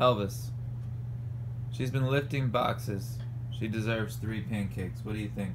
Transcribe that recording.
Elvis. She's been lifting boxes. She deserves three pancakes. What do you think?